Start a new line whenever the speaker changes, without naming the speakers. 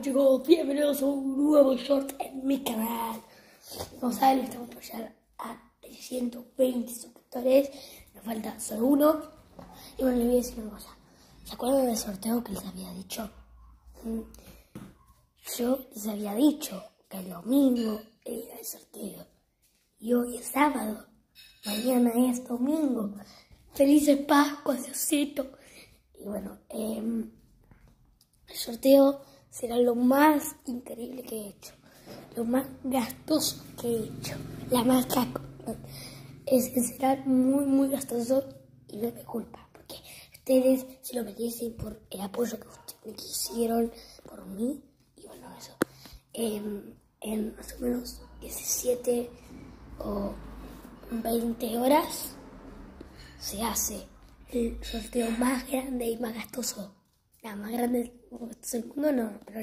Chicos, bienvenidos a un nuevo short en mi canal. Como saben, estamos por llegar a 320 suscriptores. Nos falta solo uno. Y bueno, les voy a decir una cosa. ¿Se acuerdan del sorteo que les había dicho? Mm. Yo les había dicho que el domingo era el sorteo. Y hoy es sábado. Mañana es domingo. Felices Pascuas, Diosito. Y bueno, eh, el sorteo será lo más increíble que he hecho. Lo más gastoso que he hecho. La más caco. Es, será muy, muy gastoso y no mi culpa. Porque ustedes se lo merecen por el apoyo que ustedes me hicieron por mí. Y bueno, eso. En, en más o menos 17 o 20 horas se hace el sorteo más grande y más gastoso. La más grande del mundo, no, pero